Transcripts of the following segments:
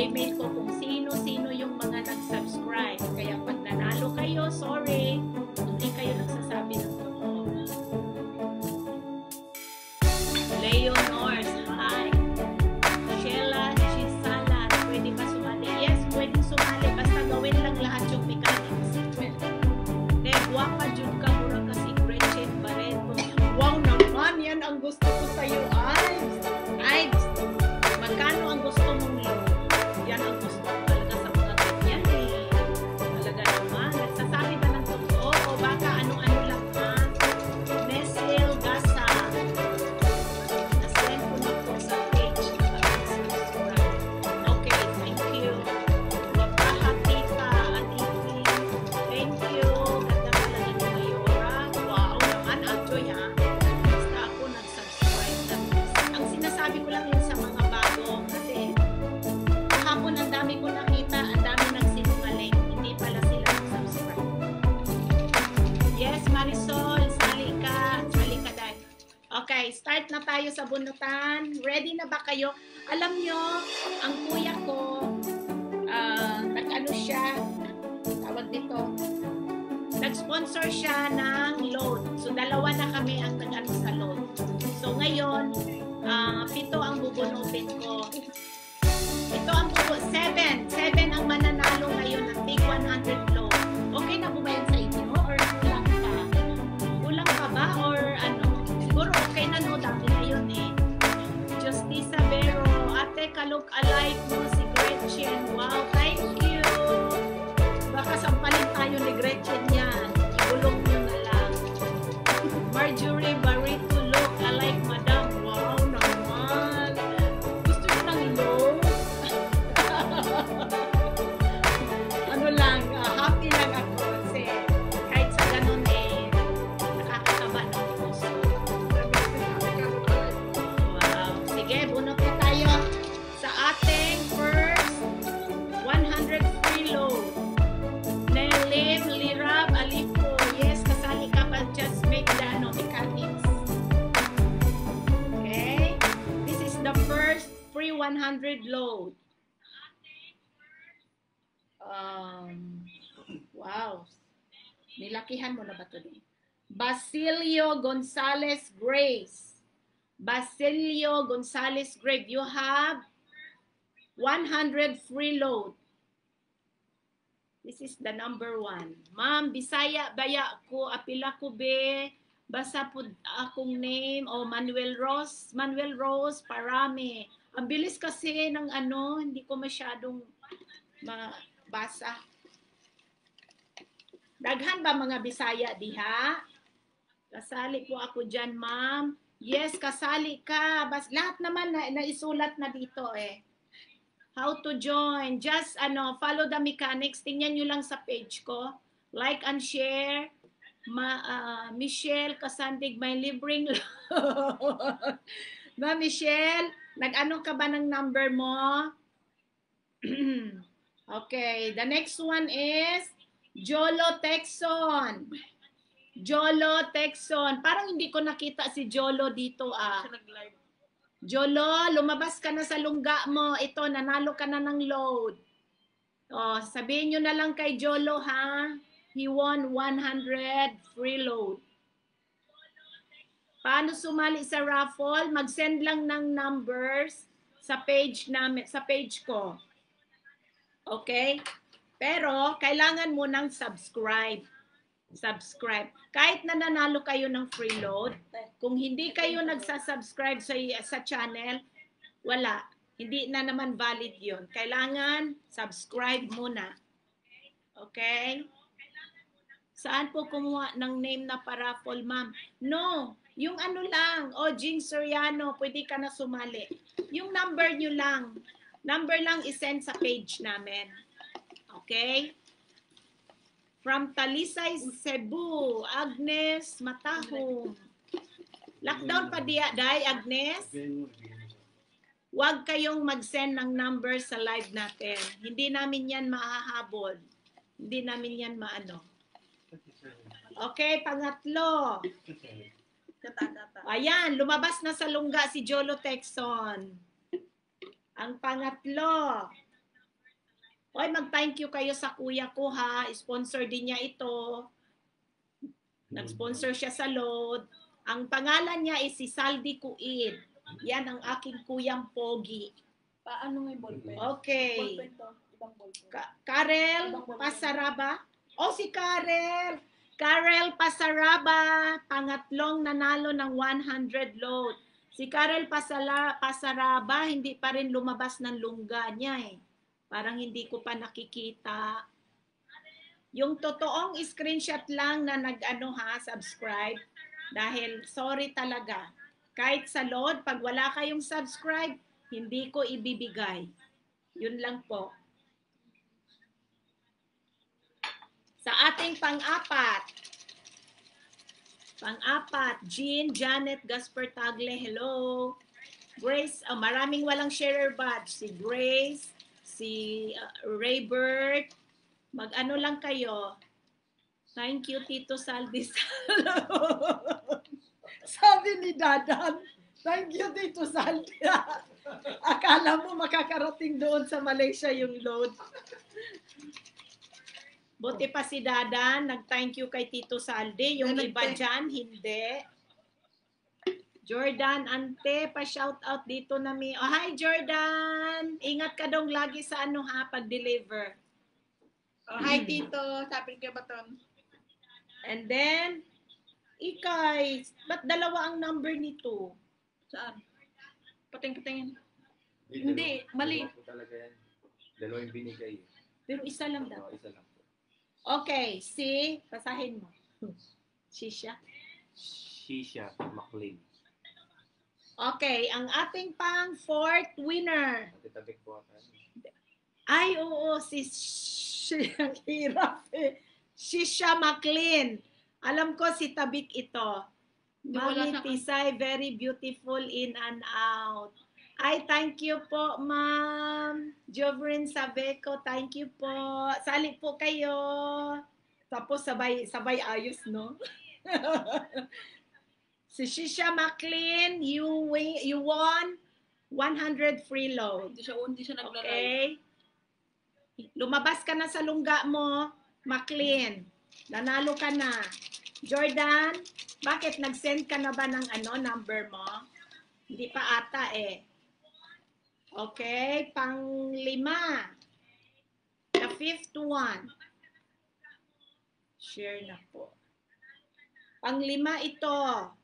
पेमेंट को kayo. Basilio Gonzalez Grace. Basilio Gonzalez Grace, you have 100 free load. This is the number one. Ma'am, Bisaya baya ko, apila ko be, basa po akong name, o oh, Manuel Rose, Manuel Rose Parame. Ang bilis kasi ng ano, hindi ko masyadong mabasa. Daghan ba mga Bisaya diha? Kasali po ako dyan, ma'am. Yes, kasali ka. Bas, lahat naman na, naisulat na dito eh. How to join. Just ano, follow the mechanics. Tingnan nyo lang sa page ko. Like and share. Ma, uh, Michelle Kasandig, my libring. Ma Michelle, nag-ano ka ba ng number mo? okay, the next one is Jolo Texon. Jolo Texon. Parang hindi ko nakita si Jolo dito ah. Jolo, lumabas ka na sa lungga mo. Ito, nanalo ka na ng load. Oh, sabihin nyo na lang kay Jolo, ha? He won 100 free load. Paano sumali sa raffle? Mag-send lang ng numbers sa page namin, sa page ko. Okay? Pero, kailangan mo ng subscribe. Subscribe. Kahit na nanalo kayo ng free load, kung hindi kayo nagsasubscribe sa, sa channel, wala. Hindi na naman valid yon. Kailangan subscribe muna. Okay? Saan po kumuha ng name na paraffle, ma'am? No, yung ano lang, o Jean Soriano, pwede ka na sumali. Yung number nyo lang. Number lang isend sa page namin. Okay? From Talisay, Cebu, Agnes Matahong. Lockdown pa diya, Day, Agnes? Huwag kayong mag-send ng number sa live natin. Hindi namin yan mahahabol. Hindi namin yan maano. Okay, pangatlo. Ayan, lumabas na sa lungga si Jolo Texon. Ang pangatlo. Oy, mag-thank you kayo sa kuya ko ha. Sponsor din niya ito. Nag-sponsor siya sa load. Ang pangalan niya is si Saldi Kuid. Yan ang aking kuyang pogi. Paano may ballpen? Okay. Ballpen to. Ibang ballpen. Ka- Karel Pasaraba. O si Karel. Karel Pasaraba, pangatlong nanalo ng 100 load. Si Karel Pasala, Pasaraba, hindi pa rin lumabas ng lungga niya eh. Parang hindi ko pa nakikita. Yung totoong screenshot lang na nag-ano ha, subscribe. Dahil sorry talaga. Kahit sa load, pag wala kayong subscribe, hindi ko ibibigay. Yun lang po. Sa ating pang-apat. Pang-apat, Jean, Janet, Gasper Tagle, hello. Grace, oh, maraming walang sharer badge. Si Grace, si uh, Raybert. Mag-ano lang kayo. Thank you, Tito Saldis. Sabi ni Dadan, thank you, Tito Saldi. Akala mo makakarating doon sa Malaysia yung load. Buti pa si Dadan, nag-thank you kay Tito Saldi. Yung iba dyan, hindi. Jordan, ante, pa-shout out dito na mi. Oh, hi Jordan! Ingat ka dong lagi sa ano ha, pag-deliver. Oh, hi, Tito. Sabi ka ba ton? And then, Ikay, ba't dalawa ang number nito? Saan? Pating-patingin. Hindi, Hindi, mali. Dalawa po talaga yan. Dalawa yung binigay. Pero isa lang daw. Oo, isa lang po. Okay, si, basahin mo. Shisha. Shisha McLean. Okay, ang ating pang fourth winner. Matitabik po ako. Ay, oo, si Sh- ang hirap eh. Shisha McLean. Alam ko si Tabik ito. Mami Tisay, very beautiful in and out. Ay, thank you po, ma'am. Jovrin Sabeco, thank you po. Sali po kayo. Tapos sabay, sabay ayos, no? si Shisha McLean, you, wi- you won 100 free load. Hindi siya, hindi siya nagla-live. Okay? Lumabas ka na sa lungga mo, McLean. Nanalo ka na. Jordan, bakit nag-send ka na ba ng ano, number mo? Hindi pa ata eh. Okay, pang lima. The fifth one. Share na po. Pang lima ito.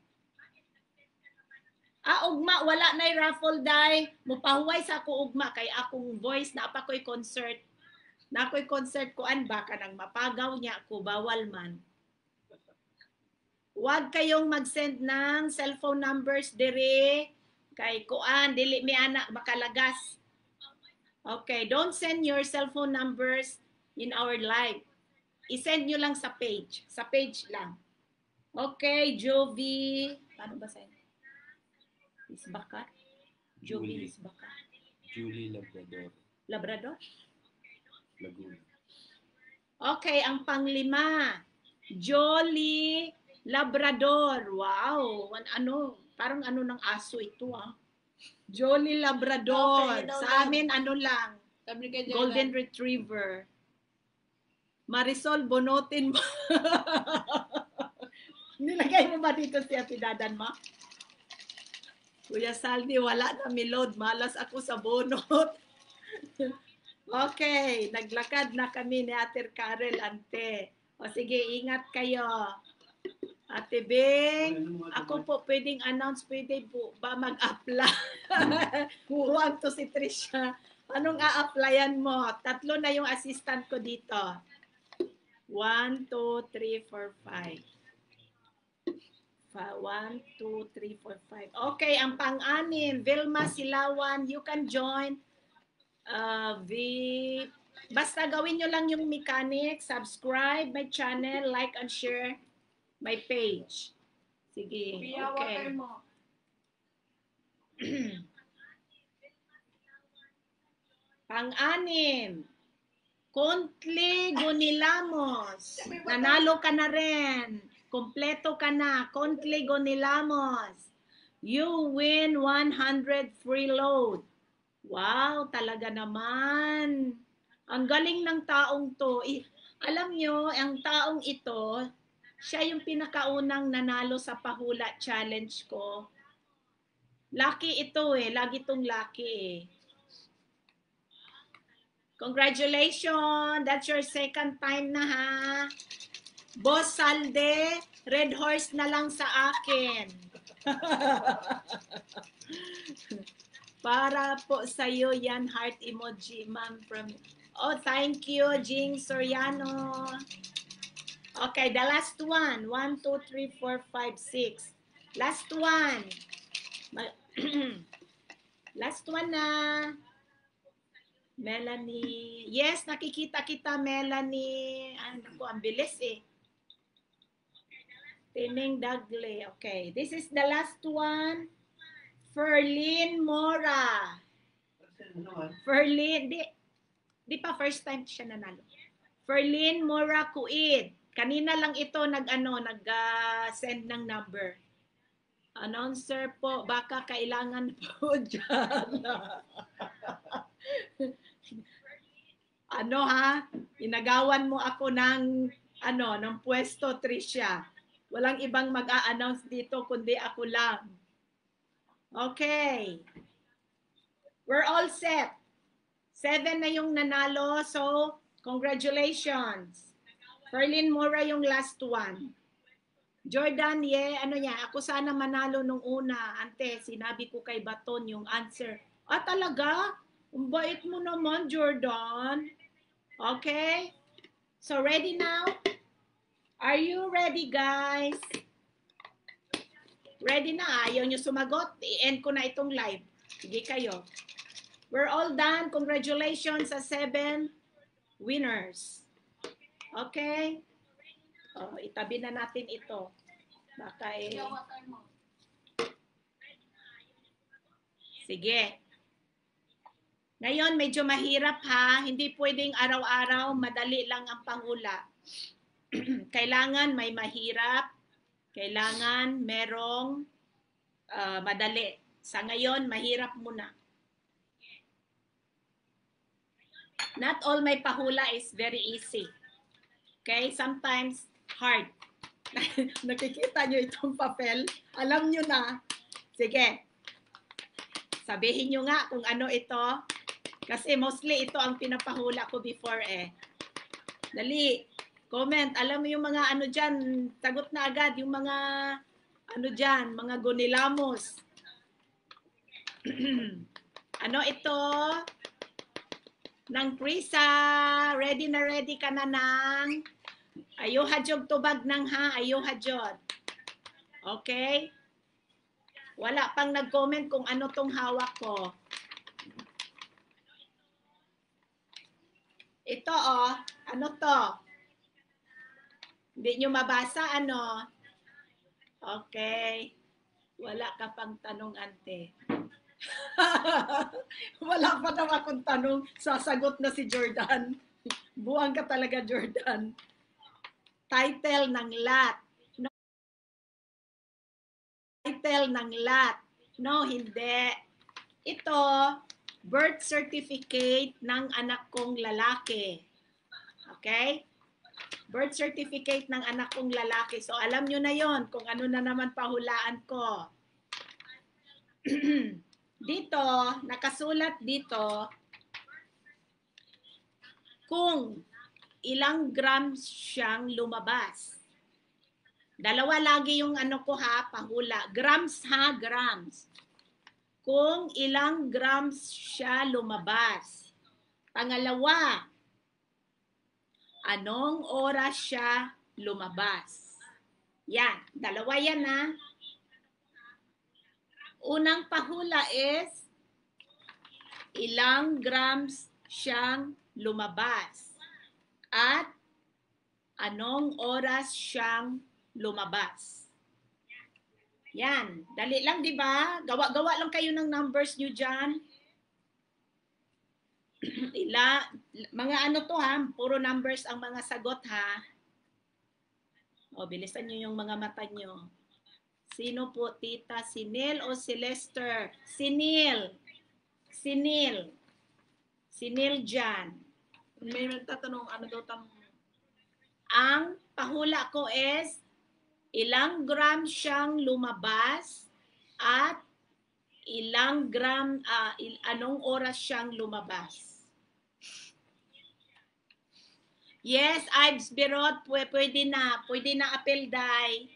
Ah, wala na raffle die. Mupahuway sa ako ugma kay akong voice na apa ko'y concert. Na ako'y concert ko an baka nang mapagaw niya ako bawal man. Huwag kayong mag-send ng cellphone numbers dire kay kuan dili mi ana makalagas. Okay, don't send your cellphone numbers in our live. I-send nyo lang sa page. Sa page lang. Okay, Jovi. Paano ba sa'yo? Isbakar? Jovi Julie. Isbakar. Julie Labrador. Labrador? Laguna. Okay, ang panglima. Jolly Labrador. Wow. An- Ano? Parang ano ng aso ito ah. Jolly Labrador. Okay, daw Sa amin ano lang. Sabi Golden Retriever. Marisol, bonotin mo. Nilagay mo ba dito si Ate Dadan mo? Kuya Saldi, wala na milod. Malas ako sa bonot. okay, naglakad na kami ni Ate Karel, ante. O sige, ingat kayo. Ate Bing, ako po pwedeng announce, pwede po ba mag-apply? Huwag to si Trisha. Anong a-applyan mo? Tatlo na yung assistant ko dito. One, two, three, four, five. Fa- One, two, three, four, five. Okay, ang pang-anim, Vilma Silawan, you can join. Uh, the, basta gawin nyo lang yung mechanic, subscribe my channel, like and share my page. Sige, okay. Pang-anim, Kontli Gonilamos. Nanalo ka na rin. Kompleto ka na. Kontli Gonilamos. You win 100 free load. Wow, talaga naman. Ang galing ng taong to. Alam nyo, ang taong ito, siya yung pinakaunang nanalo sa pahula challenge ko. Lucky ito eh. Lagi tong lucky eh. Congratulations! That's your second time na ha. Boss Salde, red horse na lang sa akin. Para po sa'yo yan, heart emoji, ma'am. From... Oh, thank you, Jing Soriano. Okay, the last one. One, two, three, four, five, six. Last one. Last one na. Melanie. Yes, nakikita kita, Melanie. Ano ko, ang bilis eh. Tining Dagle. Okay, this is the last one. Ferlin Mora. Ferlin, di, di pa first time siya nanalo. Ferlin Mora Kuid. Kanina lang ito nag-ano, nag-send ng number. Announcer po, baka kailangan po dyan. ano ha? Inagawan mo ako ng ano, ng pwesto, Tricia. Walang ibang mag-a-announce dito kundi ako lang. Okay. We're all set. Seven na yung nanalo, so congratulations. Ferlin Mora yung last one. Jordan, ye, ano niya, ako sana manalo nung una. Ante, sinabi ko kay Baton yung answer. Ah, talaga? Ang bait mo naman, Jordan. Okay? So, ready now? Are you ready, guys? Ready na? Ayaw nyo sumagot? I-end ko na itong live. Sige kayo. We're all done. Congratulations sa seven winners. Okay? Oh, itabi na natin ito. Baka eh. Sige. Ngayon, medyo mahirap ha. Hindi pwedeng araw-araw, madali lang ang pangula. Kailangan may mahirap. Kailangan merong ah, madali. Sa ngayon, mahirap muna. Not all may pahula is very easy. Okay? Sometimes hard. Nakikita nyo itong papel? Alam nyo na. Sige. Sabihin nyo nga kung ano ito. Kasi mostly ito ang pinapahula ko before eh. Dali. Comment. Alam mo yung mga ano dyan. Sagot na agad. Yung mga ano dyan. Mga gonilamos. ano ito? Nang Krisa. Ready na ready ka na nang. Ayo hadyog tubag nang ha. Ayo hadyod. Okay? Wala pang nag-comment kung ano tong hawak ko. Ito oh, ano to? Hindi nyo mabasa ano? Okay. Wala ka pang tanong, ante. Wala pa daw akong tanong. Sasagot na si Jordan. Buwang ka talaga, Jordan. Title ng lot. No. Title ng lot. No, hindi. Ito, birth certificate ng anak kong lalaki. Okay? Birth certificate ng anak kong lalaki. So, alam nyo na yon kung ano na naman pahulaan ko. dito, nakasulat dito, kung ilang grams siyang lumabas. Dalawa lagi yung ano ko ha, pahula. Grams ha, grams. Kung ilang grams siya lumabas. Pangalawa, anong oras siya lumabas. Yan, dalawa yan ha. Unang pahula is ilang grams siyang lumabas at anong oras siyang lumabas. Yan, dali lang 'di ba? Gawa-gawa lang kayo ng numbers niyo diyan. Ila mga ano to ha, puro numbers ang mga sagot ha. O bilisan niyo yung mga mata niyo. Sino po tita? Si Neil o si Lester? Si Neil. Si Neil. Si Neil Jan. May nagtatanong ano daw tanong. Ang pahula ko is ilang gram siyang lumabas at ilang gram, ah, il- anong oras siyang lumabas. Yes, Ives Birot, pwe- pwede na. Pwede na apel day.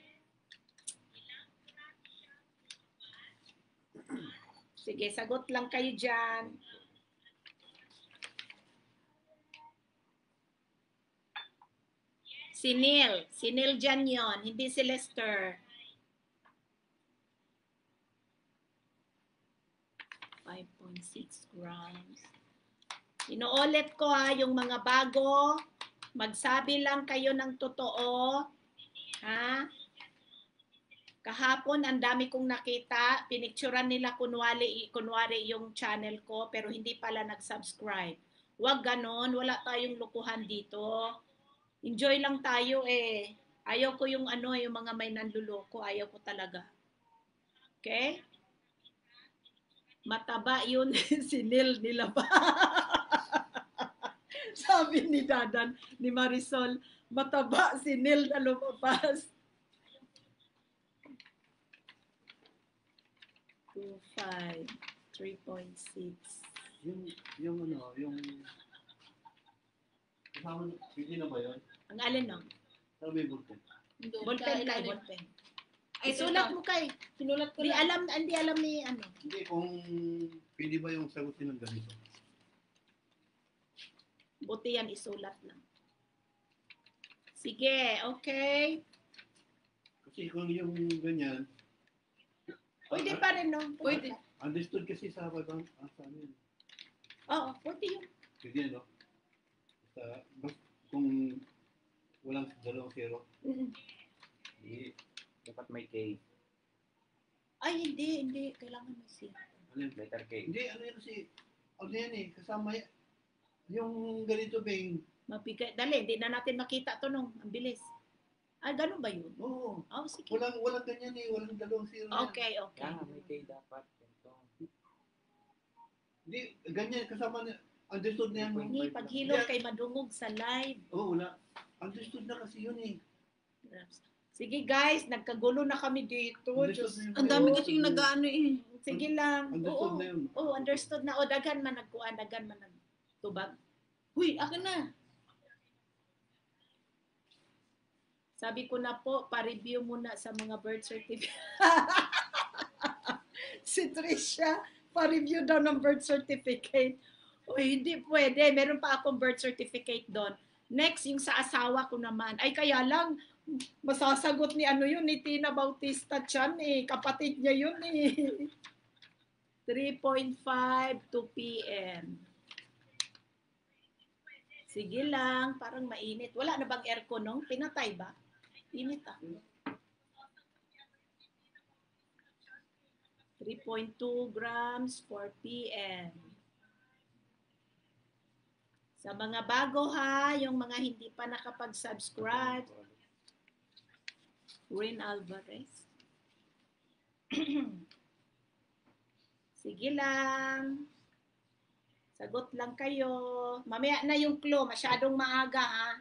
Sige, sagot lang kayo dyan. Si Neil. Si dyan yun. Hindi si Lester. Five point six grams. Inuulit ko ha, yung mga bago, magsabi lang kayo ng totoo. Ha? Kahapon, ang dami kong nakita, pinicturan nila kunwari, kunwari yung channel ko, pero hindi pala nag-subscribe. Huwag ganon, wala tayong lukuhan dito. Enjoy lang tayo eh. Ayaw ko yung ano, yung mga may nanluloko. Ayaw ko talaga. Okay? Mataba yun si Neil nila pa. Sabi ni Dadan, ni Marisol, mataba si Neil na lumabas. 2.5, 3.6. Yung, yung ano, yung... Kasama, pwede na ba yun? Ang alin no? Saan may Ballpen sa kay, ballpen. Ay, sulat mo kay. Sinulat ko Hindi lang. alam, hindi alam ni ano. Hindi, kung pwede ba yung sagutin ng ganito? Buti yan isulat lang. Sige, okay. Kasi kung yung ganyan, Pwede pa rin, no? Pwede. Understood kasi sa ibang ah, sa amin. Oo, pwede yun. Pwede, no? Basta, basta kung walang dalawang zero, Mm. Hindi. Dapat may K. Ay, hindi, hindi. Kailangan mo siya. ano yun? Letter K. Hindi, ano yun si, ano yan eh, kasama y- yung ganito bang, Mapigay. Dali, hindi na natin makita to nung. Ang bilis. Ay, ganun ba yun? oo, Oh, sige. walang, walang ganyan eh, walang dalawang zero yan. Okay, okay. Kaya nga, may K dapat. Hindi, ganyan, kasama na, understood na yan. Ni, paghilom kay madungog sa live. Oo, wala. Understood na kasi yun eh. Sige guys, nagkagulo na kami dito. Yun. Ang dami kasi yung nag-ano eh. Sige lang. Understood Oo. na yun. Oo, understood na. O, dagan man nagkuhan, dagan man nagtubag. Huy, akin na. Sabi ko na po, pa-review muna sa mga birth certificate. si Tricia, pa-review daw ng birth certificate. O, hindi pwede. Meron pa akong birth certificate doon. Next, yung sa asawa ko naman. Ay, kaya lang, masasagot ni ano yun, ni Tina Bautista Chan eh. Kapatid niya yun eh. 3.5 to p.m. Sige lang, parang mainit. Wala na bang aircon nung? Pinatay ba? Init ah. 3.2 grams 4 p.m. Sa mga bago ha, yung mga hindi pa nakapag-subscribe, Rin Alvarez. Sige lang. Sagot lang kayo. Mamaya na yung clue. Masyadong maaga ha.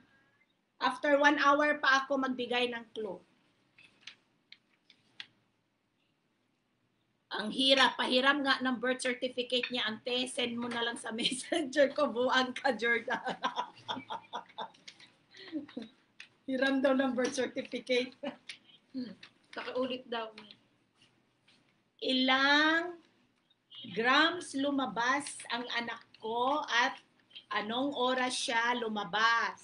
After one hour pa ako magbigay ng clue. Ang hirap. Pahiram nga ng birth certificate niya. Ante, send mo na lang sa messenger ko. Buang ka, Jordan. Hiram daw ng birth certificate. Kakaulit daw. Ilang grams lumabas ang anak ko at anong oras siya lumabas?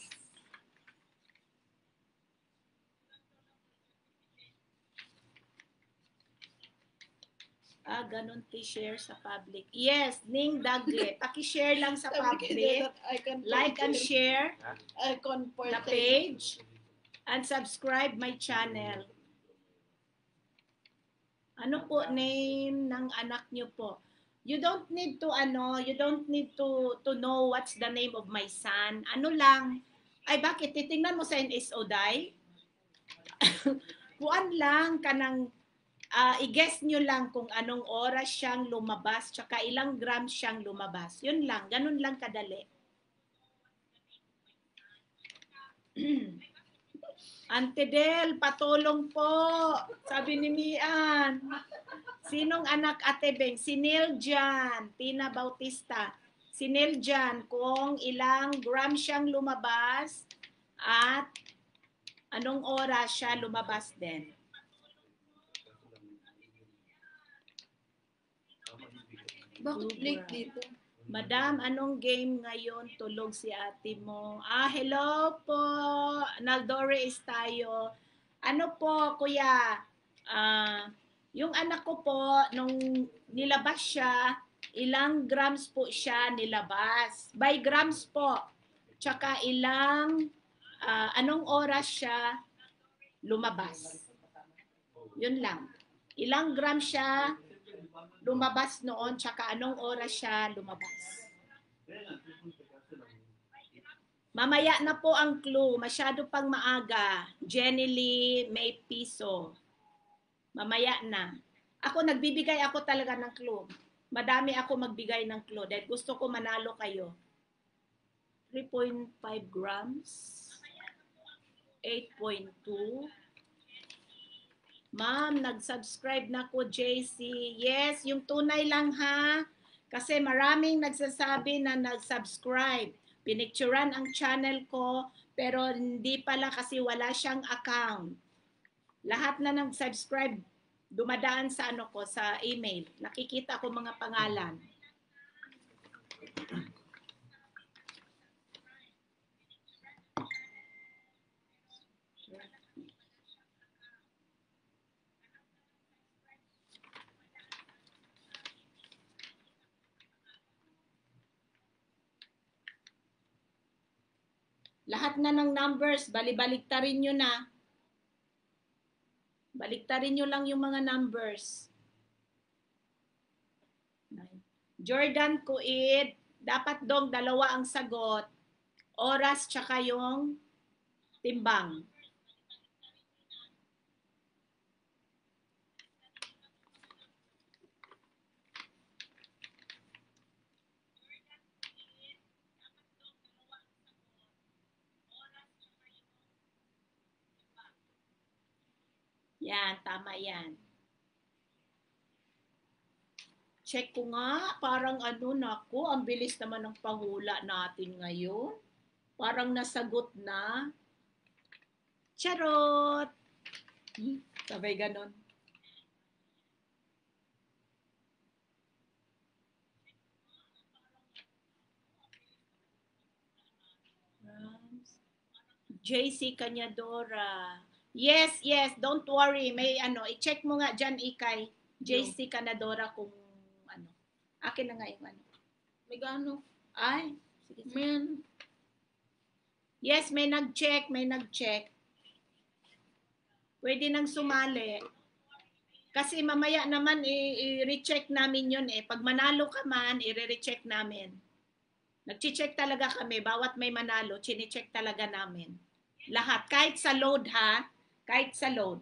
Ah, ganun ti-share sa public. Yes, Ning Dagle. Paki-share lang sa public. Like and share the page and subscribe my channel. Ano po name ng anak niyo po? You don't need to ano, you don't need to to know what's the name of my son. Ano lang? Ay bakit titingnan mo sa NSO dai? Kuan lang kanang ah, i-guess nyo lang kung anong oras siyang lumabas tsaka ilang grams siyang lumabas. Yun lang, ganun lang kadali. Ante Del, patulong po. Sabi ni Mian. Sinong anak Ate Beng? Si Neil Jan, Tina Bautista. Si Neil Jan, kung ilang gram siyang lumabas at anong oras siya lumabas din. Bakit late dito? Madam, anong game ngayon? Tulog si ate mo. Ah, hello po. Naldore is tayo. Ano po, kuya? Ah, yung anak ko po, nung nilabas siya, ilang grams po siya nilabas. By grams po. Tsaka ilang, ah, anong oras siya lumabas. Yun lang. Ilang grams siya lumabas noon, tsaka anong oras siya lumabas. Mamaya na po ang clue. Masyado pang maaga. Jenny Lee, May Piso. Mamaya na. Ako, nagbibigay ako talaga ng clue. Madami ako magbigay ng clue dahil gusto ko manalo kayo. 3.5 grams. 8.2. Ma'am, nag-subscribe na ko, JC. Yes, yung tunay lang ha. Kasi maraming nagsasabi na nag-subscribe. Pinicturan ang channel ko, pero hindi pala kasi wala siyang account. Lahat na nag-subscribe, dumadaan sa ano ko, sa email. Nakikita ko mga pangalan. Lahat na ng numbers, bali-baliktarin nyo na. Baliktarin nyo lang yung mga numbers. Jordan Kuid, dapat dong dalawa ang sagot. Oras tsaka yung timbang. Yan, tama yan. Check ko nga, parang ano na ako, ang bilis naman ng pahula natin ngayon. Parang nasagot na. Charot! Hmm, Sabay ganon. JC Kanyadora. Yes, yes, don't worry. May ano, i-check mo nga dyan, Ikay. JC Kanadora kung ano. Akin na nga yung ano. May gano. Ay, sige, sige. Man. Yes, may nag-check, may nag-check. Pwede nang sumali. Kasi mamaya naman i-recheck namin yun eh. Pag manalo ka man, i-recheck namin. Nag-check talaga kami. Bawat may manalo, chine-check talaga namin. Lahat. Kahit sa load ha. Kahit sa load.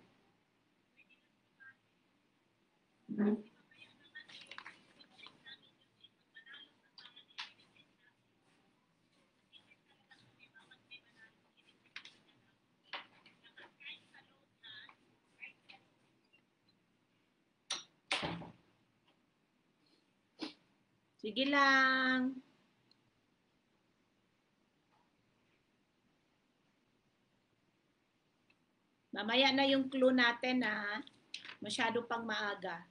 Sige lang. Mamaya na yung clue natin ha. Masyado pang maaga.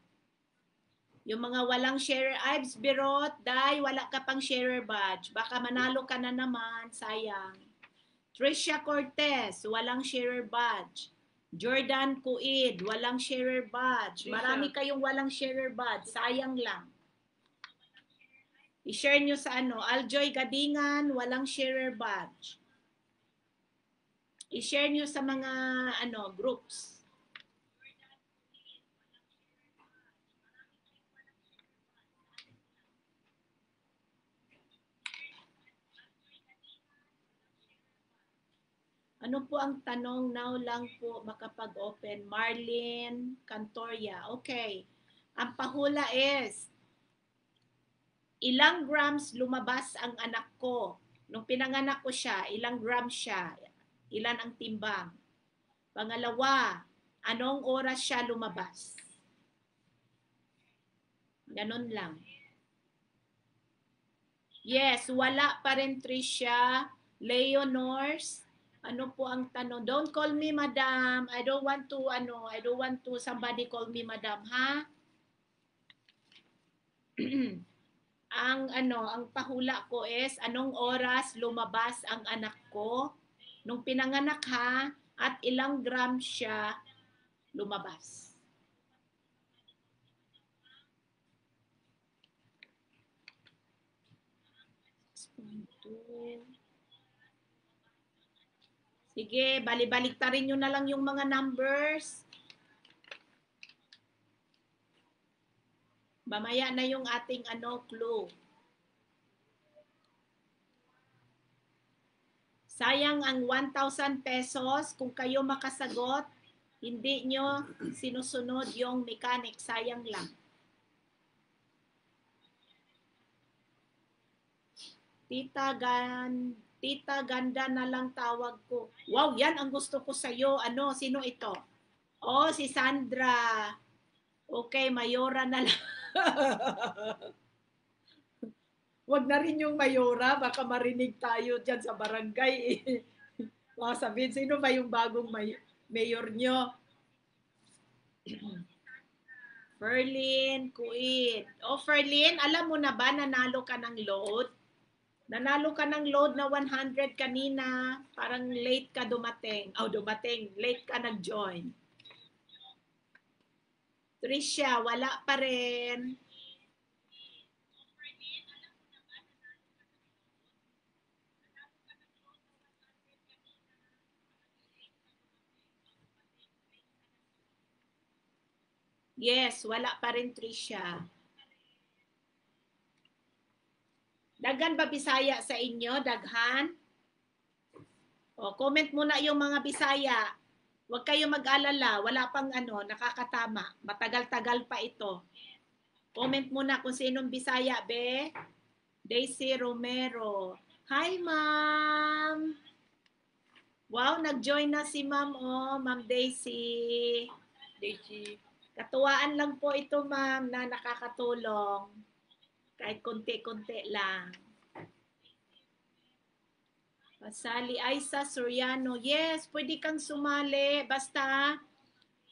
Yung mga walang share Ives Birot, dai wala ka pang sharer badge. Baka manalo ka na naman, sayang. Trisha Cortez, walang sharer badge. Jordan Kuid, walang sharer badge. Marami kayong walang sharer badge, sayang lang. I-share nyo sa ano, Aljoy Gadingan, walang sharer badge. I-share nyo sa mga ano groups. Ano po ang tanong? Now lang po makapag-open. Marlene Cantoria. Okay. Ang pahula is, ilang grams lumabas ang anak ko? Nung pinanganak ko siya, ilang grams siya? Ilan ang timbang? Pangalawa, anong oras siya lumabas? Ganon lang. Yes, wala pa rin Tricia. Leonors, ano po ang tanong? Don't call me madam. I don't want to, ano, I don't want to somebody call me madam, ha? ang ano, ang pahula ko is anong oras lumabas ang anak ko nung pinanganak ha at ilang gram siya lumabas. Sige, bali-balik ta rin nyo na lang yung mga numbers. Mamaya na yung ating ano clue. Sayang ang 1,000 pesos kung kayo makasagot, hindi nyo sinusunod yung mechanic. Sayang lang. Tita Gan, Tita Ganda na lang tawag ko. Wow, yan ang gusto ko sa iyo. Ano, sino ito? Oh, si Sandra. Okay, Mayora na lang. Wag na rin yung Mayora, baka marinig tayo dyan sa barangay. eh. Sabihin, sino ba yung bagong may- mayor nyo? Ferlin, Kuit. O Ferlin, alam mo na ba nanalo ka ng load? Nanalo ka ng load na 100 kanina. Parang late ka dumating. Oh, dumating. Late ka nag-join. Tricia, wala pa rin. Yes, wala pa rin Tricia. Daghan ba Bisaya sa inyo? Daghan? O, comment muna yung mga Bisaya. Huwag kayo mag-alala. Wala pang ano, nakakatama. Matagal-tagal pa ito. Comment muna kung sinong Bisaya, be. Daisy Romero. Hi, ma'am. Wow, nag-join na si ma'am, oh. Ma'am Daisy. Daisy. Katuwaan lang po ito, ma'am, na nakakatulong. Kahit konti-konti lang. Pasali Aisa Soriano. Yes, pwede kang sumali. Basta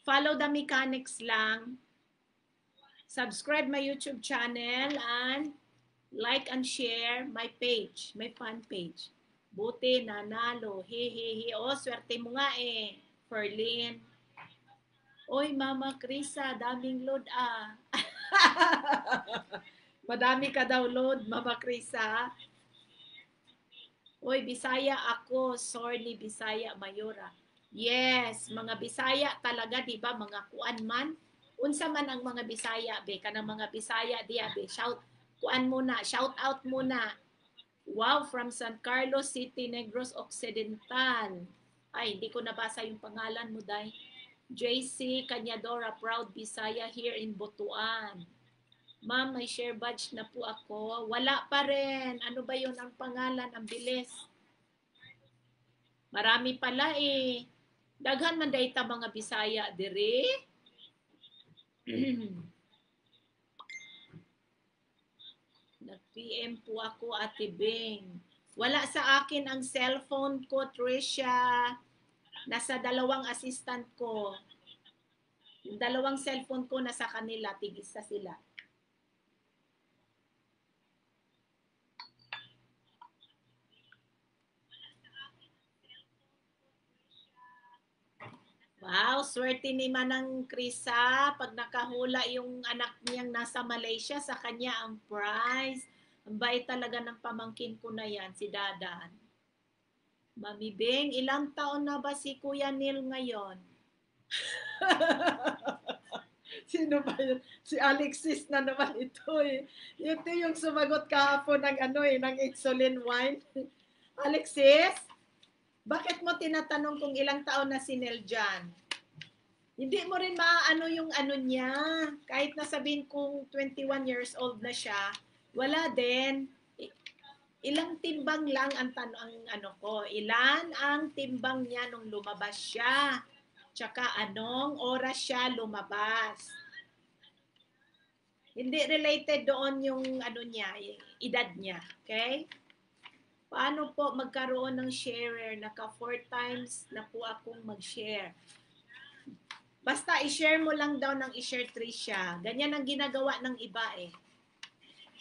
follow the mechanics lang. Subscribe my YouTube channel and like and share my page, my fan page. Buti, nanalo. He, he, he. Oh, swerte mo nga eh. Ferlin. Oy, Mama Krisa, daming load ah. Madami ka daw load, Mama Krisa. Oy, Bisaya ako, sorry Bisaya Mayora. Yes, mga Bisaya talaga, di ba? Mga kuan man. unsa man ang mga Bisaya be kanang mga Bisaya diya be shout kuan muna shout out muna wow from San Carlos City Negros Occidental ay hindi ko nabasa yung pangalan mo dai JC Kanyadora proud Bisaya here in Butuan Ma'am, may share badge na po ako. Wala pa rin. Ano ba yun ang pangalan? Ang bilis. Marami pala eh. Daghan man dayta mga Bisaya dire. Nag-PM po ako, Ate Bing. Wala sa akin ang cellphone ko, Tricia. Nasa dalawang assistant ko. Yung dalawang cellphone ko nasa kanila, tigisa sila. Wow, swerte ni Manang Krisa. Pag nakahula yung anak niyang nasa Malaysia, sa kanya ang prize. Ang bait talaga ng pamangkin ko na yan, si Dadan. Mami Bing, ilang taon na ba si Kuya Neil ngayon? Sino ba yun? Si Alexis na naman ito eh. Ito yung sumagot kahapon ng ano eh, ng insulin wine. Alexis? Bakit mo tinatanong kung ilang taon na si Nel dyan? Hindi mo rin maaano yung ano niya. Kahit nasabihin kong 21 years old na siya, wala din. Ilang timbang lang ang tanong ano ko. Ilan ang timbang niya nung lumabas siya? Tsaka anong oras siya lumabas? Hindi related doon yung ano niya, edad niya. Okay? Paano po magkaroon ng sharer? Naka four times na po akong mag-share. Basta i-share mo lang daw ng i-share Tricia. Ganyan ang ginagawa ng iba eh.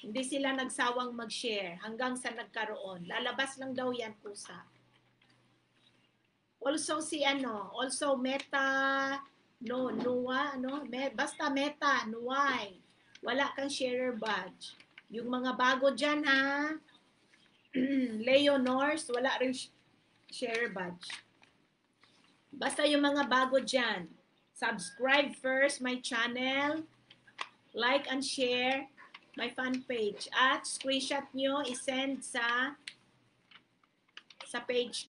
Hindi sila nagsawang mag-share hanggang sa nagkaroon. Lalabas lang daw yan pusa. Also si ano, also Meta, no, Nuwa, ano, me, basta Meta, Nuway. Wala kang sharer badge. Yung mga bago dyan ha, Leonors, wala rin sh- share badge. Basta yung mga bago dyan, subscribe first my channel, like and share my fan page, at screenshot nyo, isend sa sa page.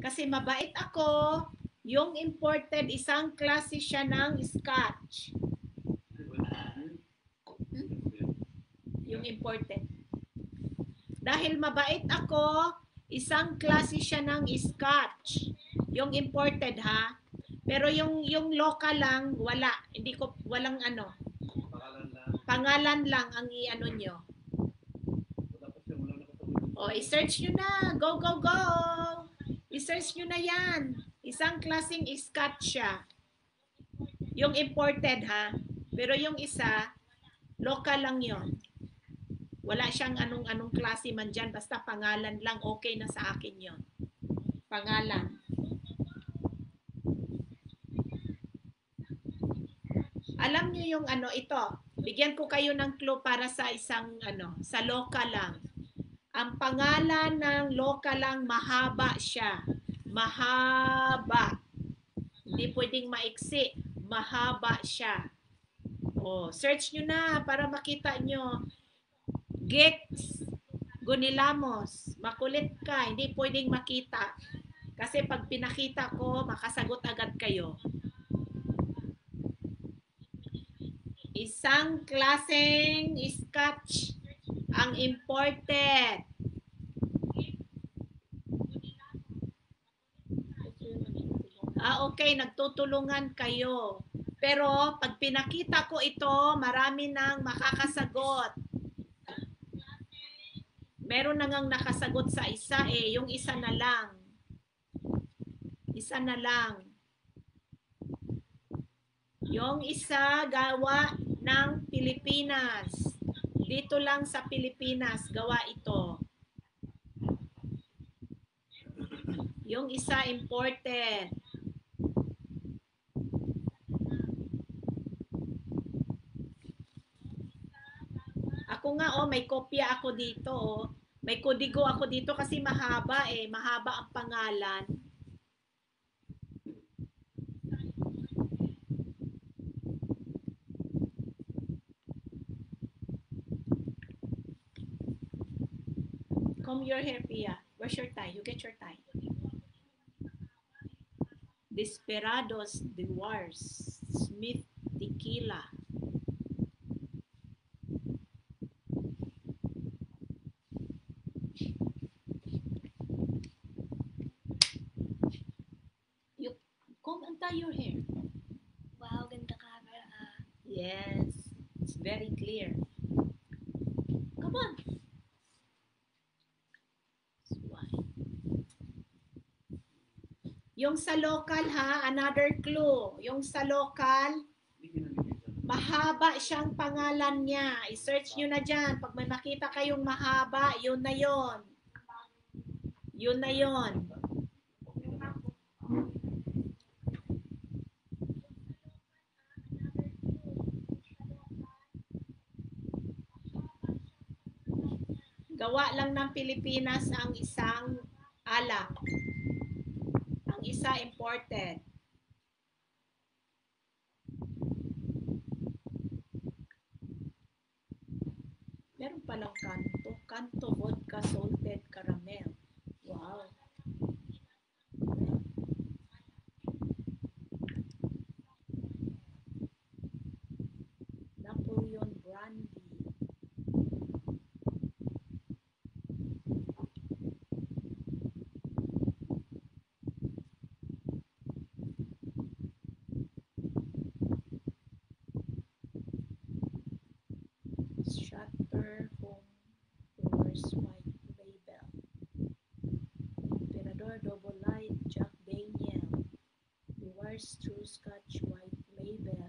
Kasi mabait ako, yung imported, isang klase siya ng scotch. yung imported. Dahil mabait ako, isang klase siya ng scotch. Yung imported ha. Pero yung yung local lang wala. Hindi ko walang ano. Pangalan lang. Pangalan lang ang i-ano nyo. O, i-search nyo na. Go, go, go! I-search nyo na yan. Isang klaseng scotch siya. Yung imported ha. Pero yung isa, local lang yon. Wala siyang anong-anong klase man dyan. Basta pangalan lang. Okay na sa akin yon. Pangalan. Alam nyo yung ano, ito. Bigyan ko kayo ng clue para sa isang ano, sa local lang. Ang pangalan ng local lang mahaba siya. Mahaba. Hindi pwedeng maiksi. Mahaba siya. Oh, search nyo na para makita nyo. Gex Gunilamos. Makulit ka. Hindi pwedeng makita. Kasi pag pinakita ko, makasagot agad kayo. Isang klaseng scotch ang imported. Ah, okay, nagtutulungan kayo. Pero pag pinakita ko ito, marami nang makakasagot. Meron na ngang nakasagot sa isa eh, yung isa na lang. Isa na lang. Yung isa gawa ng Pilipinas. Dito lang sa Pilipinas gawa ito. Yung isa imported. Ako nga oh, may kopya ako dito oh. May kodigo ako dito kasi mahaba eh, mahaba ang pangalan. Comb your hair, Pia. Where's your tie? You get your tie. Desperados de Wars. Smith Tequila. You comb and tie your hair. Wow, ganda camera ah. Yes, it's very clear. Come on. That's why. Yung sa local ha, another clue. Yung sa local, mahaba siyang pangalan niya. I-search nyo na dyan. Pag may makita kayong mahaba, yun na yun. Yun na yun. Gawa lang ng Pilipinas ang isang alak. Ang isa imported. Brewers White Label. Emperador Double Light Jack Daniel. Brewers True Scotch White Label.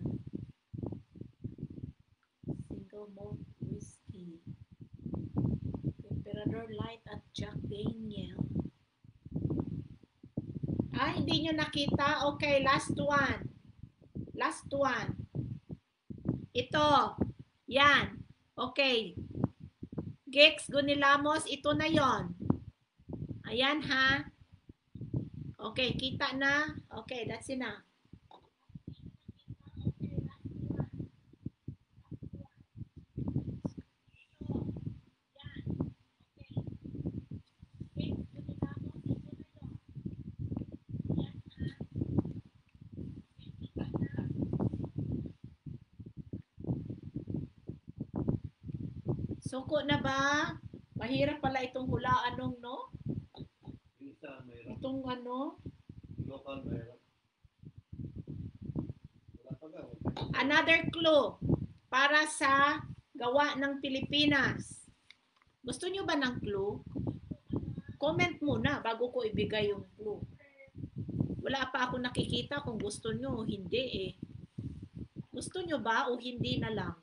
Single Malt Whiskey. Emperador Light at Jack Daniel. Ah, hindi nyo nakita? Okay, last one. Last one. Ito. Yan. Okay. Gex Gunilamos, ito na yon. Ayan ha. Okay, kita na. Okay, that's enough. Suko na ba? Mahirap pala itong hulaan nung, no? Isa. Itong ano? Local, ga. Another clue para sa gawa ng Pilipinas. Gusto nyo ba ng clue? Comment muna bago ko ibigay yung clue. Wala pa ako nakikita kung gusto nyo o hindi eh. Gusto nyo ba o hindi na lang?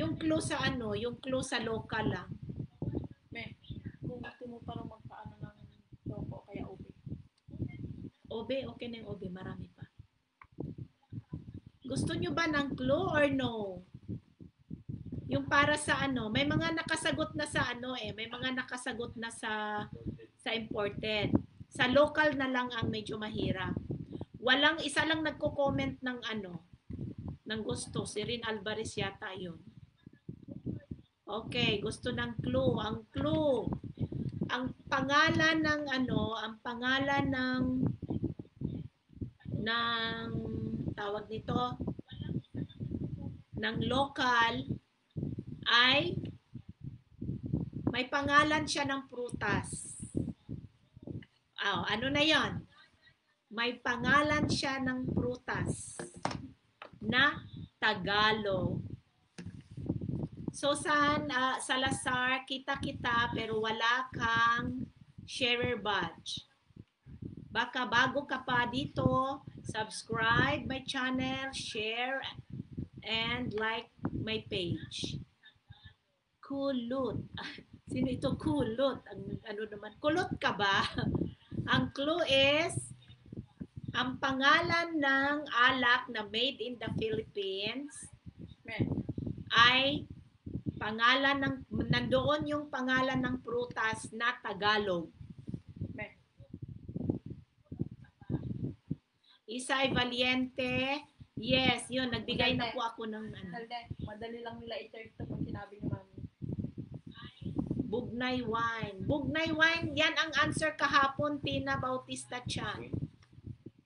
Yung clue sa ano, yung clue sa local lang. Me, kung gusto mo parang magpaano ng loko kaya ubi. Obe, okay na yung obe, marami pa. Gusto nyo ba ng clue or no? Yung para sa ano, may mga nakasagot na sa ano eh, may mga nakasagot na sa sa imported. Sa local na lang ang medyo mahirap. Walang isa lang nagko-comment ng ano, ng gusto. Si Rin Alvarez yata yun. Okay, gusto ng clue. Ang clue, ang pangalan ng ano, ang pangalan ng ng tawag nito ng local ay may pangalan siya ng prutas. Oh, ano na 'yon? May pangalan siya ng prutas na Tagalog. So san ah, Salazar, kita-kita pero wala kang sharer badge. Baka bago ka pa dito, subscribe my channel, share and like my page. Kulot. Sino ito kulot? Ang ano naman, kulot ka ba? Ang clue is ang pangalan ng alak na made in the Philippines ay pangalan ng nandoon yung pangalan ng prutas na Tagalog. me. Isay Valiente. Yes, yun nagbigay na po ako ng ano. Madali lang nila i-turn to pag sinabi ni mami. Bugnay wine. Bugnay wine, yan ang answer kahapon, Tina Bautista Chan.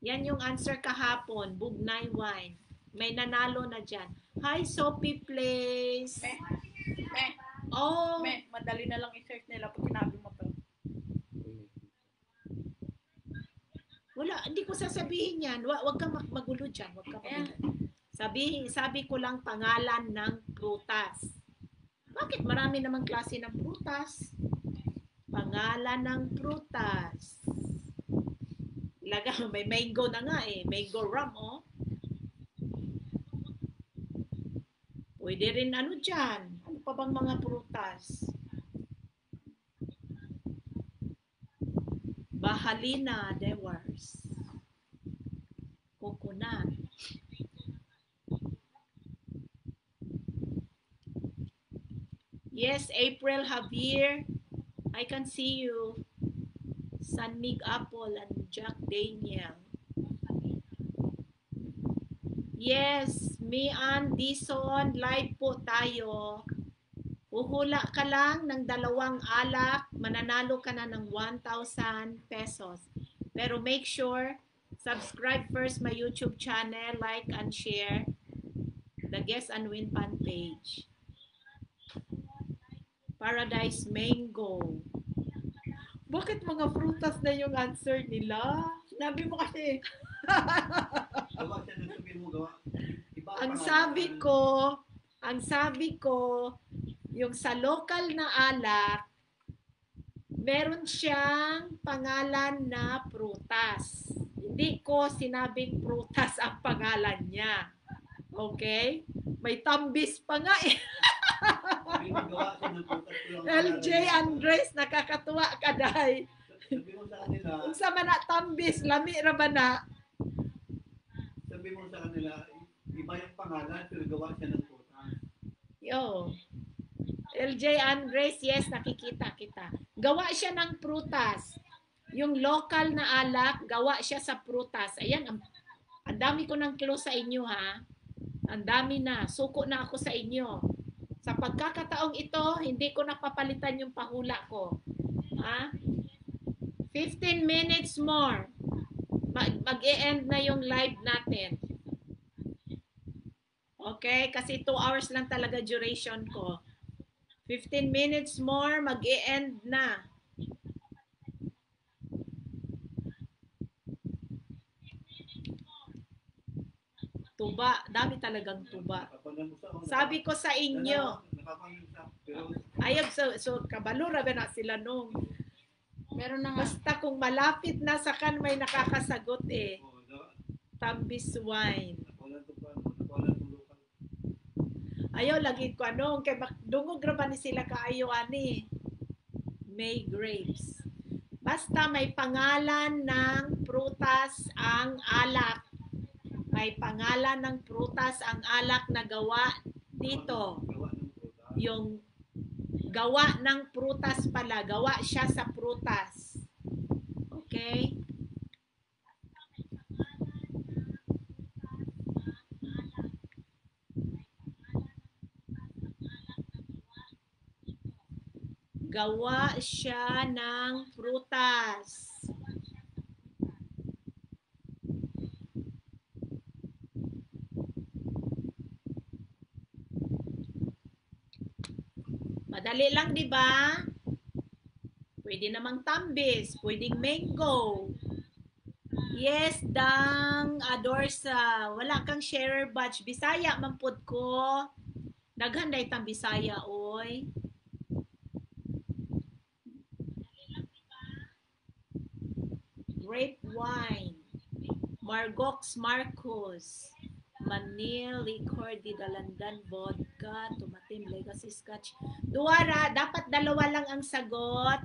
Yan yung answer kahapon, Bugnay wine. May nanalo na dyan. Hi, Sophie Place. Me, me, Oh, me, madali na lang i-search nila pag sinabi mo to. wala, hindi ko sasabihin yan. Wa- Wag kang mag- magulo dyan. Wag kang magulo. Sabi, sabi ko lang pangalan ng prutas. Bakit marami namang klase ng prutas? Pangalan ng prutas. Laga, may mango na nga eh. Mango rum, oh. Pwede rin ano dyan. Pa bang mga prutas? Bahalina, Dewars. Coconut. Yes, April Javier. I can see you. San Mig Apple and Jack Daniel. Yes, Mian Dison, live po tayo. Uhula ka lang ng dalawang alak, mananalo ka na ng 1,000 pesos. Pero make sure, subscribe first my YouTube channel, like and share the Guess and Win fan page. Paradise Mango. Bakit mga prutas na yung answer nila? Sinabi mo kasi, ang sabi ko, ang sabi ko, yung sa local na alak, meron siyang pangalan na prutas. Hindi ko sinabing prutas ang pangalan niya. Okay? May tambis pa nga eh. LJ. Andres, nakakatuwa ka dahi. Sabi mo sa kanila, Kung sa mana tambis, lami ra ba na? sabi mo sa kanila, iba yung pangalan, pero gawa siya ng prutas. Yo. LJ Andres, yes, nakikita kita. Gawa siya ng prutas. Yung local na alak, gawa siya sa prutas. Ayan, ang, ang dami ko ng clue sa inyo ha. Ang dami na. Suko na ako sa inyo. Sa pagkakataong ito, hindi ko napapalitan yung pahula ko. Ha? 15 minutes more. Mag- mag-e-end na yung live natin. Okay? Kasi 2 hours lang talaga duration ko. 15 minutes more, mag-e-end na. Tuba. Dami talagang tuba. Sabi ko sa inyo, ayab so, so kabalo ra ba na sila nung. Meron na nga. Basta kung malapit na sa kan may nakakasagot eh. Tambis wine. nakuha to pa, nakuha to local. Ayaw lagi ko ano, kay dungog ra ni sila kaayo ani. May grapes. Basta may pangalan ng prutas ang alak. May pangalan ng prutas ang alak na gawa dito. Yung gawa ng prutas pala, gawa siya sa prutas. Okay? Gawa siya ng prutas. Madali lang, di ba? Pwede namang tambis, pwedeng mango. Yes, dang Adorsa. Wala kang sharer batch. Bisaya man pod ko. Naghanday tang Bisaya oy. Grape wine. Margox Marcos. Manil, Licor, di Dalandan, Vodka, Tumatim, Legacy Scotch. Duwara, dapat dalawa lang ang sagot.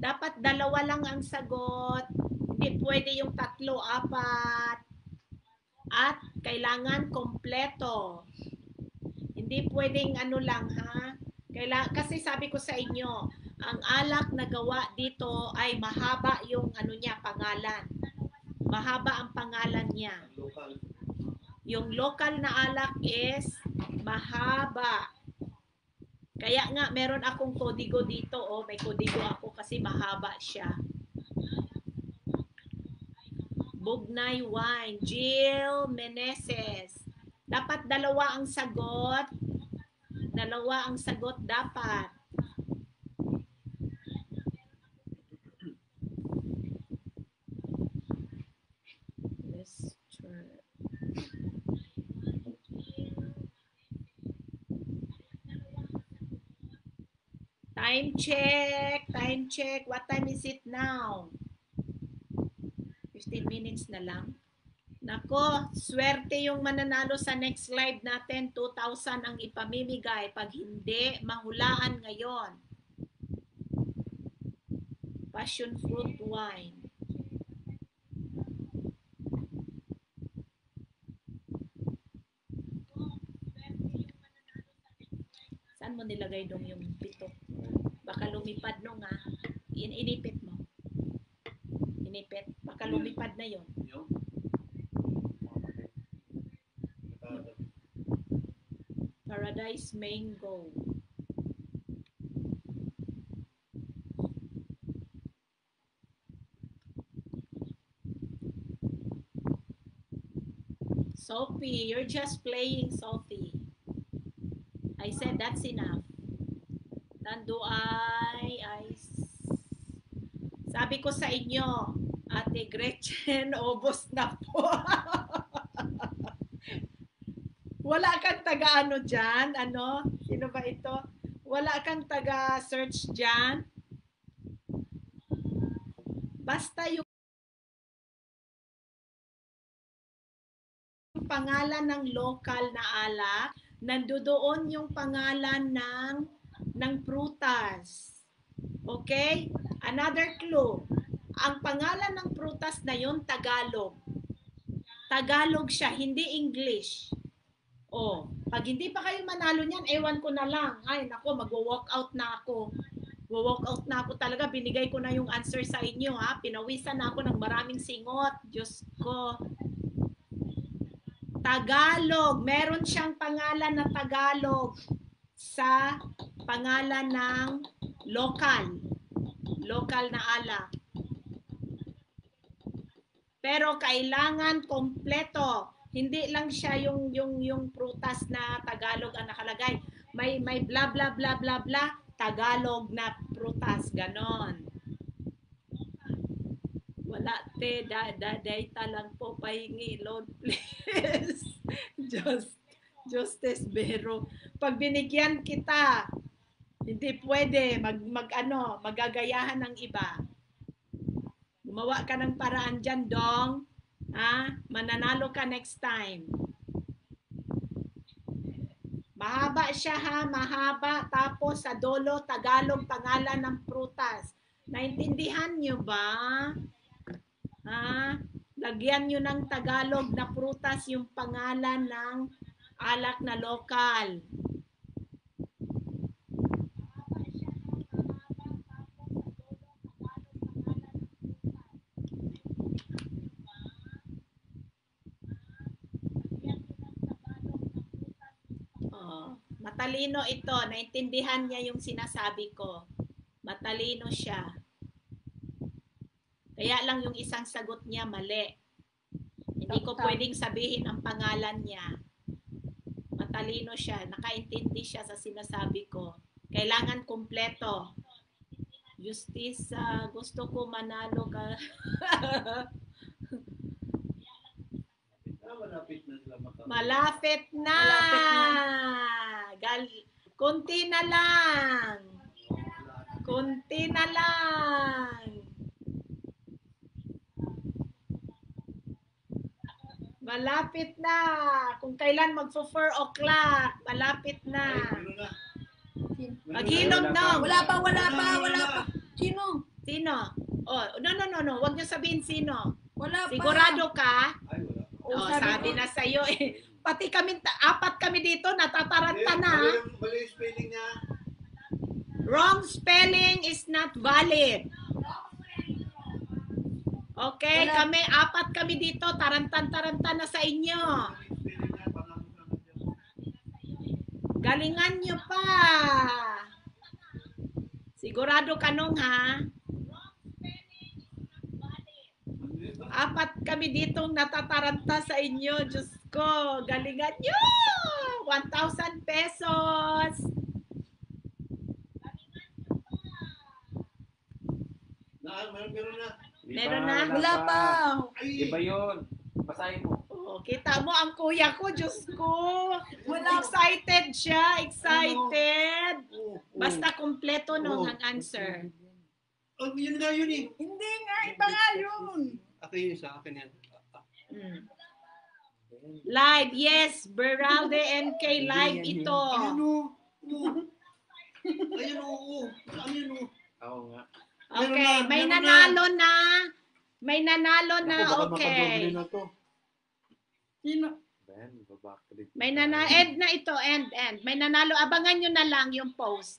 Dapat dalawa lang ang sagot. Hindi pwede yung tatlo, apat. At kailangan kompleto. Hindi pwedeng ano lang, ha? Kaila kasi sabi ko sa inyo, ang alak na gawa dito ay mahaba yung ano niya, pangalan. Mahaba ang pangalan niya. Yung local na alak is mahaba. Kaya nga, meron akong kodigo dito. Oh, may kodigo ako kasi mahaba siya. Bugnay Wine. Jill Meneses. Dapat dalawa ang sagot. Dalawa ang sagot dapat. Check. Time check. What time is it now? 15 minutes na lang. Nako, swerte yung mananalo sa next live natin. 2,000 ang ipamimigay. Pag hindi, mahulaan ngayon. Passion fruit wine. Saan mo nilagay dong yung pito? Baka lumipad nung nga. In inipit mo. Inipit. Baka lumipad na yon. Yung? Paradise Mango. Sophie, you're just playing, Sophie. I said that's enough. Nando ay, ay, sabi ko sa inyo, Ate Gretchen, obos na po. Wala kang taga-ano dyan? Ano? Sino ba ito? Wala kang taga-search dyan? Basta yung pangalan ng local na alak, nandoon yung pangalan ng ng prutas. Okay? Another clue. Ang pangalan ng prutas na yon Tagalog. Tagalog siya, hindi English. Oh, pag hindi pa kayo manalo niyan, ewan ko na lang. Ay, nako, magwo-walk out na ako. Wo-walk out na ako talaga. Binigay ko na yung answer sa inyo, ha. Pinawisan na ako ng maraming singot. Diyos ko. Tagalog. Meron siyang pangalan na Tagalog sa pangalan ng local. Local na ala. Pero kailangan kompleto. Hindi lang siya yung yung yung prutas na Tagalog ang nakalagay. May may bla bla bla bla bla Tagalog na prutas ganon. Wala te da, da data lang po pahingi load please. Just Justice Bero. Pag binigyan kita, hindi pwede mag, mag ano, magagayahan ng iba. Gumawa ka ng paraan dyan, Dong. Ha? Mananalo ka next time. Mahaba siya ha, mahaba. Tapos sa dolo, Tagalog, pangalan ng prutas. Naintindihan nyo ba? Ha? Lagyan nyo ng Tagalog na prutas yung pangalan ng alak na lokal. Oh, matalino ito. Naintindihan niya yung sinasabi ko. Matalino siya. Kaya lang yung isang sagot niya mali. Hindi ko pwedeng sabihin ang pangalan niya. Matalino siya. Nakaintindi siya sa sinasabi ko. Kailangan kumpleto. Justice, ah, gusto ko manalo ka. Malapit na sila maka- Malapit na. Malapit Gal Kunti na lang. Kunti na lang. Malapit na. Kung kailan magfo 4 o'clock, malapit na. Maghilom Wala na. Wala pa, wala pa, wala. pa. Sino? Sino? Oh, no, no, no, no. Huwag niyo sabihin sino. Wala pa. Sigurado ka? Ay, wala. Oh, Oh, sabi sabi ko. na sa'yo eh. Pati kami, apat kami dito, natataranta na. Mali spelling niya. Wrong spelling is not valid. Okay, Wala. kami, apat kami dito, tarantan-taranta na sa inyo. Galingan nyo pa. Sigurado ka nung ha? Apat kami ditong natataranta sa inyo. Diyos ko, galingan nyo! 1,000 pesos! Na, meron, meron na. Meron na? Wala pa. Iba yun. Basahin mo. Oh, kita mo ang kuya ko, Diyos ko. Wala. Excited siya, excited. Oo, oo. Basta kumpleto nung Oo. ang answer. Oh, yun nga yun eh. Hindi nga, iba nga yun. Akin yun sa akin yan. Mm. Live, yes. Beralde NK live ito. Ayun o. Oo. Ayun o. oo. Saan yun o? Oo nga. Okay, may nanalo na. May nanalo na, okay. na to. Sino? Ben, babaklit. May nana end na ito, end, end. May nanalo. Abangan nyo na lang yung post.